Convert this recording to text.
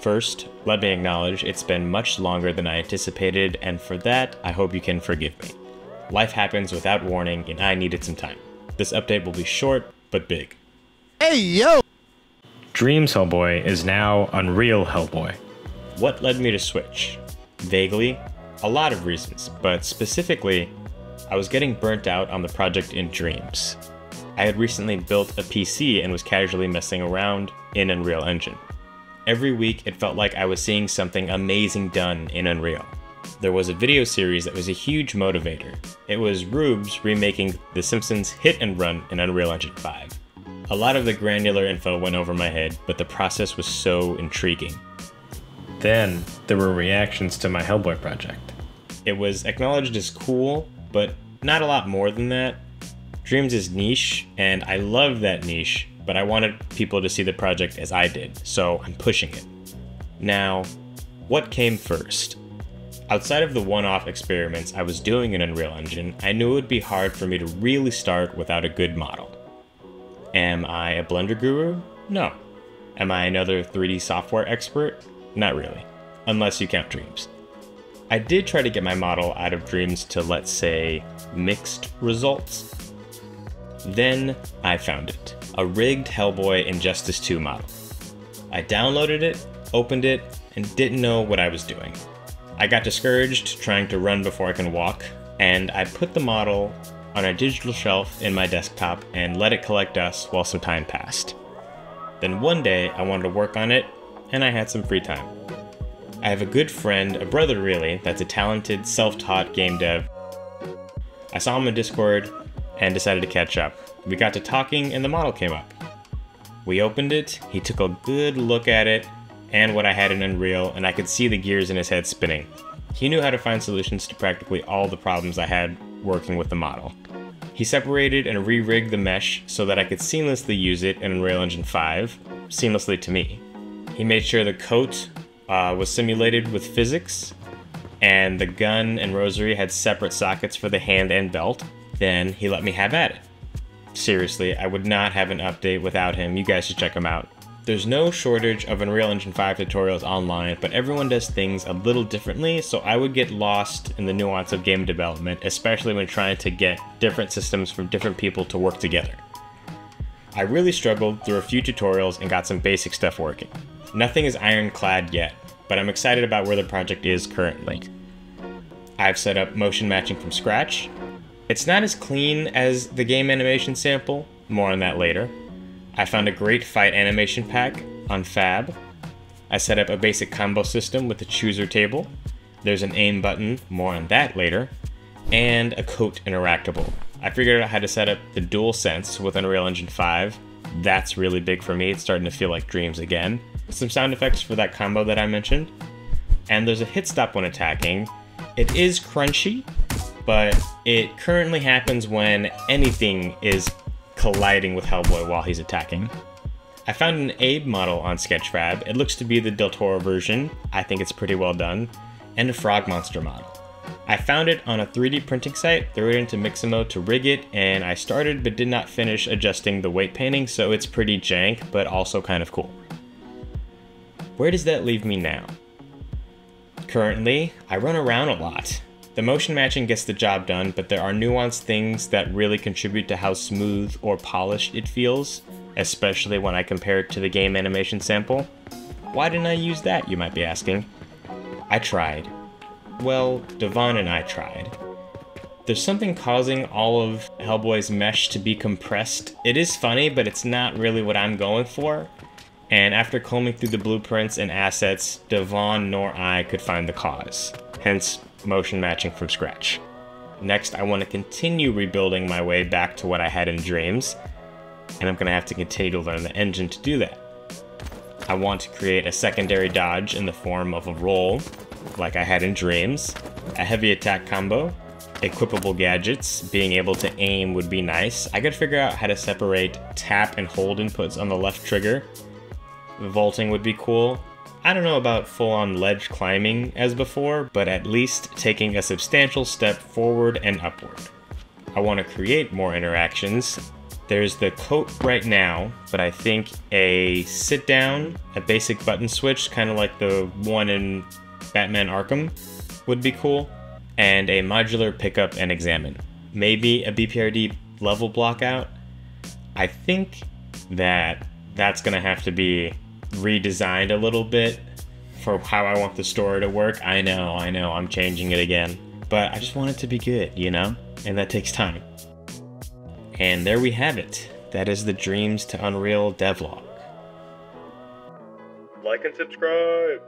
First, let me acknowledge it's been much longer than I anticipated, and for that, I hope you can forgive me. Life happens without warning, and I needed some time. This update will be short, but big. Hey, yo! Dreams Hellboy is now Unreal Hellboy. What led me to switch? Vaguely, a lot of reasons, but specifically, I was getting burnt out on the project in Dreams. I had recently built a PC and was casually messing around in Unreal Engine. Every week, it felt like I was seeing something amazing done in Unreal. There was a video series that was a huge motivator. It was Reubs remaking The Simpsons Hit and Run in Unreal Engine 5. A lot of the granular info went over my head, but the process was so intriguing. Then, there were reactions to my Hellboy project. It was acknowledged as cool, but not a lot more than that. Dreams is niche, and I love that niche, but I wanted people to see the project as I did, so I'm pushing it. Now, what came first? Outside of the one off experiments I was doing in Unreal Engine, I knew it would be hard for me to really start without a good model. Am I a Blender guru? No. Am I another 3D software expert? Not really, unless you count Dreams. I did try to get my model out of Dreams to, let's say, mixed results. Then I found it a rigged Hellboy Injustice 2 model. I downloaded it, opened it, and didn't know what I was doing. I got discouraged trying to run before I can walk, and I put the model on a digital shelf in my desktop and let it collect dust while some time passed. Then one day I wanted to work on it, and I had some free time. I have a good friend, a brother really, that's a talented, self taught game dev. I saw him in Discord and decided to catch up. We got to talking, and the model came up. We opened it, he took a good look at it and what I had in Unreal, and I could see the gears in his head spinning. He knew how to find solutions to practically all the problems I had working with the model. He separated and re-rigged the mesh so that I could seamlessly use it in Unreal Engine 5, seamlessly to me. He made sure the coat uh, was simulated with physics, and the gun and rosary had separate sockets for the hand and belt. Then he let me have at it. Seriously, I would not have an update without him. You guys should check him out. There's no shortage of Unreal Engine 5 tutorials online, but everyone does things a little differently, so I would get lost in the nuance of game development, especially when trying to get different systems from different people to work together. I really struggled through a few tutorials and got some basic stuff working. Nothing is ironclad yet, but I'm excited about where the project is currently. I've set up motion matching from scratch. It's not as clean as the game animation sample, more on that later, I found a great fight animation pack on Fab. I set up a basic combo system with a chooser table. There's an aim button, more on that later, and a coat interactable. I figured out how to set up the dual sense with Unreal Engine 5. That's really big for me, it's starting to feel like dreams again. Some sound effects for that combo that I mentioned. And there's a hit stop when attacking. It is crunchy, but it currently happens when anything is colliding with Hellboy while he's attacking. I found an Abe model on Sketchfab. It looks to be the Del Toro version. I think it's pretty well done. And a Frog Monster model. I found it on a 3D printing site, threw it into Mixamo to rig it, and I started but did not finish adjusting the weight painting, so it's pretty jank, but also kind of cool. Where does that leave me now? Currently, I run around a lot. The motion matching gets the job done, but there are nuanced things that really contribute to how smooth or polished it feels, especially when I compare it to the game animation sample. Why didn't I use that, you might be asking? I tried. Well, Devon and I tried. There's something causing all of Hellboy's mesh to be compressed. It is funny, but it's not really what I'm going for. And after combing through the blueprints and assets, Devon nor I could find the cause. Hence, motion matching from scratch. Next, I want to continue rebuilding my way back to what I had in Dreams, and I'm going to have to continue to learn the engine to do that. I want to create a secondary dodge in the form of a roll, like I had in Dreams, a heavy attack combo, equipable gadgets, being able to aim would be nice. I could figure out how to separate tap and hold inputs on the left trigger. Vaulting would be cool, I don't know about full on ledge climbing as before, but at least taking a substantial step forward and upward. I want to create more interactions, There's the coat right now, but I think a sit down, a basic button switch, kind of like the one in Batman Arkham, would be cool, and a modular pickup and examine. Maybe a BPRD level block out. I think that that's gonna have to be redesigned a little bit for how I want the story to work. I know, I know, I'm changing it again. But I just want it to be good, you know? And that takes time. And there we have it. That is the Dreams to Unreal devlog. Like and subscribe.